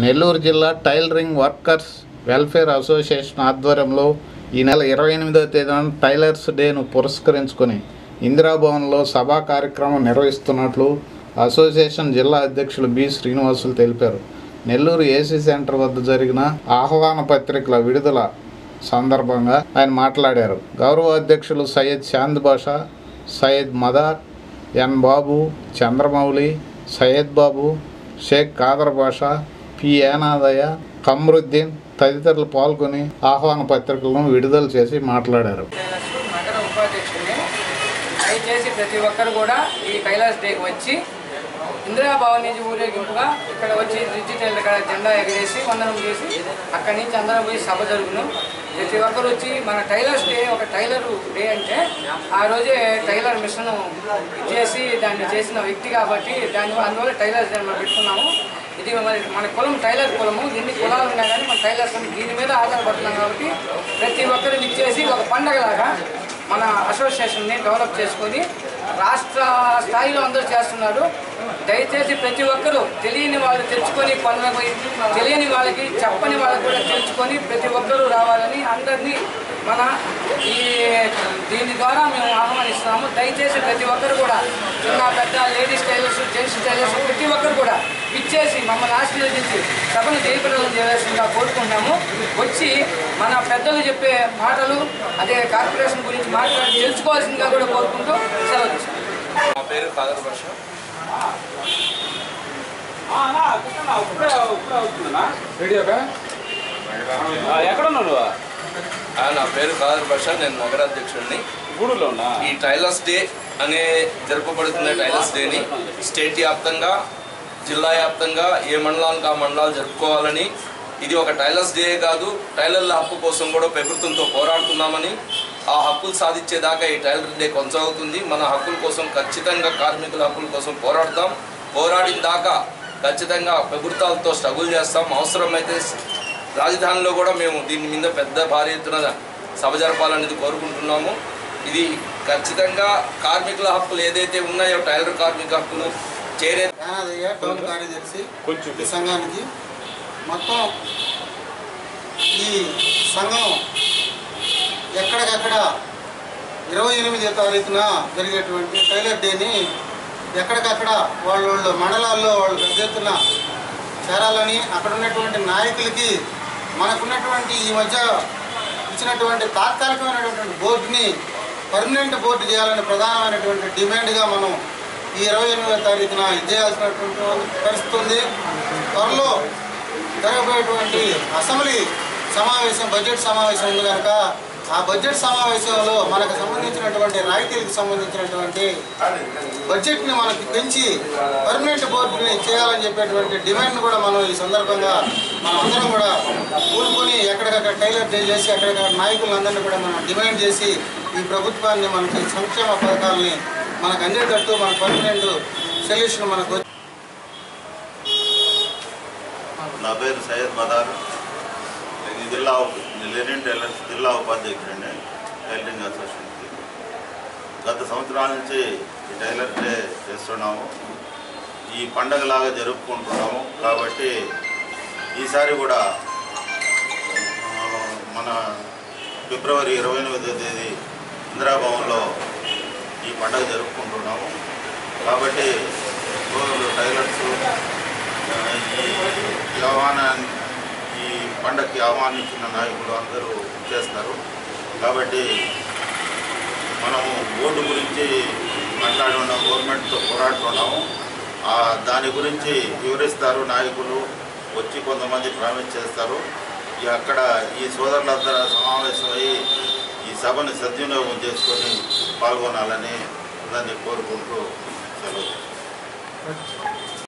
నెల్లూరు జిల్లా tailoring workers welfare association ఆధ్వర్యంలో ఈ నెల ఇరవై ఎనిమిదవ తేదీన టైలర్స్ డేను పురస్కరించుకొని ఇందిరాభవన్లో సభా కార్యక్రమం నిర్వహిస్తున్నట్లు అసోసియేషన్ జిల్లా అధ్యక్షులు బి శ్రీనివాసులు తెలిపారు. నెల్లూరు ఏసీ సెంటర్ వద్ద జరిగిన ఆహ్వాన పత్రికల విడుదల సందర్భంగా ఆయన మాట్లాడారు. గౌరవ అధ్యక్షులు సయ్యద్ శాంత్ బాషా సయ్యద్ మదార్ ఎన్ బాబు చంద్రమౌళి సయ్యద్ బాబు షేక్ కాదర్ బాషా పి. ఏనాదయ్య కమరుద్దీన్ తదితరులు పాల్గొని ఆహ్వాన పత్రికలను విడుదల చేసి మాట్లాడారు. నగర ఉపాధ్యక్షుడిని దయచేసి ప్రతి ఒక్కరు కూడా ఈ కైలాస్ డేకి వచ్చి ఇందిరాభవన్ నుంచి ఊరేగింపుగా ఇక్కడ వచ్చి డిజిటల్ ఇక్కడ కాడ జెండా ఎగరేసి వందనం చేసి అక్కడి నుంచి అందరం పోయి సభ జరుగును. ప్రతి ఒక్కరు వచ్చి మన టైలర్స్ డే ఒక టైలర్ డే అంటే ఆ రోజే టైలర్ మిషన్ చేసి దాన్ని చేసిన వ్యక్తి కాబట్టి దాని అందువల్ల టైలర్స్ డే మనం పెట్టుకున్నాము. ఇది మన మన కులం టైలర్ కులము. ఎన్ని కులాలు ఉన్నా కానీ మన టైలర్స్ దీని మీద ఆధారపడుతున్నాం కాబట్టి ప్రతి ఒక్కరిని ఇచ్చేసి ఒక పండగలాగా మన అసోసియేషన్ని డెవలప్ చేసుకొని రాష్ట్ర స్థాయిలో అందరూ చేస్తున్నారు. దయచేసి ప్రతి ఒక్కరూ తెలియని వాళ్ళు తెలుసుకొని పనులపై తెలియని వాళ్ళకి చెప్పని వాళ్ళకి కూడా తెలుసుకొని ప్రతి ఒక్కరూ రావాలని అందరినీ మన ఈ దీని ద్వారా మేము ఆహ్వానిస్తున్నాము. దయచేసి ప్రతి ఒక్కరు కూడా చిన్న పెద్ద లేడీస్ టైలర్స్ జెంట్స్ టైలర్స్ ప్రతి ఒక్కరు కూడా ఇచ్చేసి మమ్మల్ని ఆశీర్వదించి సభను జయప్రదం చేయాల్సిందిగా కోరుకుంటున్నాము. వచ్చి మన పెద్దలు చెప్పే మాటలు అదే కార్పొరేషన్ గురించి మాట్లాడి తెలుసుకోవాల్సిందిగా కూడా కోరుకుంటూ సెలవు నా పేరు కాదర్ భాష నా పేరు కాదర్ భాష నేను నగరాధ్యక్షుడిని గూడూరులో ఉన్నా ఈ టైలర్స్ డే అనే జరుపబడుతున్న టైలర్స్ డేని స్టేట్ వ్యాప్తంగా జిల్లా వ్యాప్తంగా ఏ మండలానికి ఆ మండలాలు జరుపుకోవాలని ఇది ఒక టైలర్స్ డే కాదు టైలర్ల హక్కు కోసం కూడా ప్రభుత్వంతో పోరాడుతున్నామని ఆ హక్కులు సాధించేదాకా ఈ టైలర్ డే కొనసాగుతుంది. మన హక్కుల కోసం ఖచ్చితంగా కార్మికుల హక్కుల కోసం పోరాడతాం పోరాడిన దాకా ఖచ్చితంగా ప్రభుత్వాలతో స్ట్రగుల్ చేస్తాం. అవసరమైతే రాజధానిలో కూడా మేము దీని మీద పెద్ద భారీ ఎత్తున సభ జరపాలనేది కోరుకుంటున్నాము. ఇది ఖచ్చితంగా కార్మికుల హక్కులు ఏదైతే ఉన్నాయో టైలర్ కార్మిక హక్కులు చేరే కార్యదర్శి సంఘానికి మొత్తం ఈ సంఘం ఎక్కడికక్కడ ఇరవై ఎనిమిదో తారీఖున జరిగేటువంటి టైలర్ డేని ఎక్కడికక్కడ వాళ్ళ వాళ్ళ మండలాల్లో వాళ్ళు పెద్ద ఎత్తున చేరాలని అక్కడ ఉన్నటువంటి నాయకులకి మనకున్నటువంటి ఈ మధ్య ఇచ్చినటువంటి తాత్కాలికమైనటువంటి బోర్డుని పర్మనెంట్ బోర్డు చేయాలని ప్రధానమైనటువంటి డిమాండ్గా మనం ఈ ఇరవై ఎనిమిదో తారీఖున చేయాల్సినటువంటి పరిస్థితి ఉంది. త్వరలో జరగబోయేటువంటి అసెంబ్లీ సమావేశం బడ్జెట్ సమావేశం ఉంది కనుక ఆ బడ్జెట్ సమావేశంలో మనకు సంబంధించినటువంటి రాయితీలకు సంబంధించినటువంటి బడ్జెట్ని మనకి పెంచి పర్మనెంట్ బోర్డుని చేయాలని చెప్పేటువంటి డిమాండ్ కూడా మనం ఈ సందర్భంగా మనం అందరం కూడా కూలుకొని ఎక్కడికక్కడ టైలర్ డే చేసి ఎక్కడికక్కడ నాయకులందరినీ కూడా మనం డిమాండ్ చేసి ఈ ప్రభుత్వాన్ని మనకి సంక్షేమ పథకాలని మనకు అందేటట్టు మన పర్మనెంట్ సొల్యూషన్ మనకు నా పేరు సయ్యద్ మదారు జిల్లా లెనిన్ టైలర్స్ జిల్లా ఉపాధ్యక్షుడిని టైలరింగ్ అసోసియేషన్కి గత సంవత్సరాల నుంచి ఈ టైలర్ డే చేస్తున్నాము. ఈ పండగలాగా జరుపుకుంటున్నాము. కాబట్టి ఈసారి కూడా మన ఫిబ్రవరి ఇరవై ఎనిమిదో తేదీ ఇందిరాభవన్లో ఈ పండగ జరుపుకుంటున్నాము. కాబట్టి టైలర్స్ ఈ ఆహ్వానాన్ని ఈ పండగకి ఆహ్వానించిన నాయకులు అందరూ చేస్తారు. కాబట్టి మనము ఓటు గురించి మాట్లాడున్నాం గవర్నమెంట్తో పోరాడుతున్నాము. దాని గురించి వివరిస్తారు నాయకులు వచ్చి కొంతమంది ప్రామిస్ చేస్తారు. అక్కడ ఈ సోదరులందరూ సమావేశమై ఈ సభను సద్వినియోగం చేసుకొని పాల్గొనాలని అందరినీ కోరుకుంటూ సెలవు.